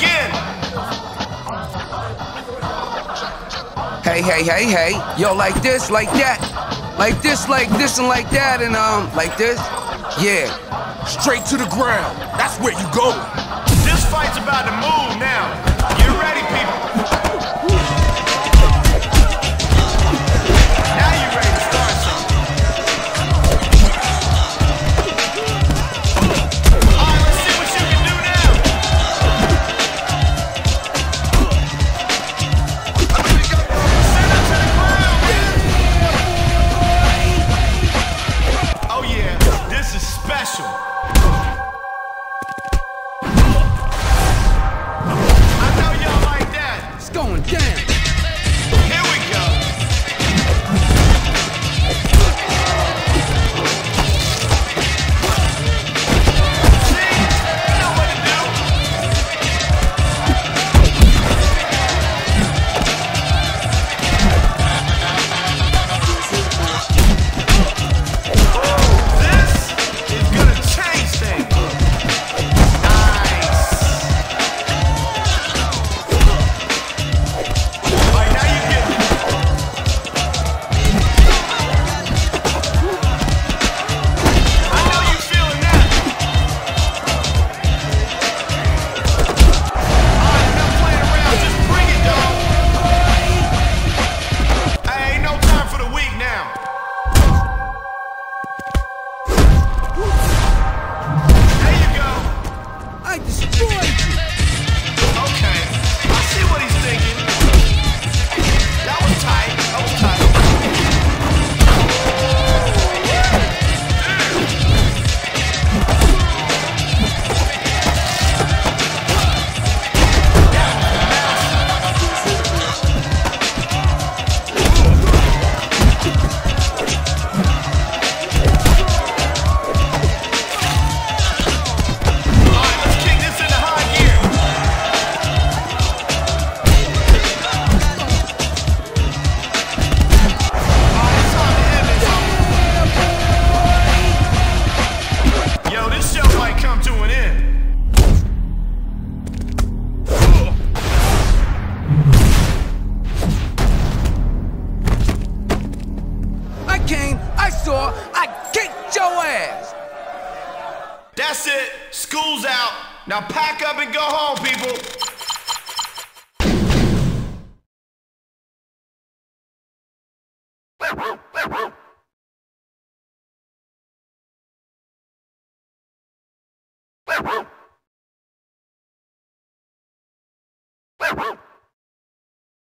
again. Hey, hey, hey, hey. Yo, like this, like that. Like this, like this, and like that, and um, like this. Yeah. Straight to the ground. That's where you go. This fight's about to move now. Get ready, people. That's it. School's out. Now pack up and go home, people.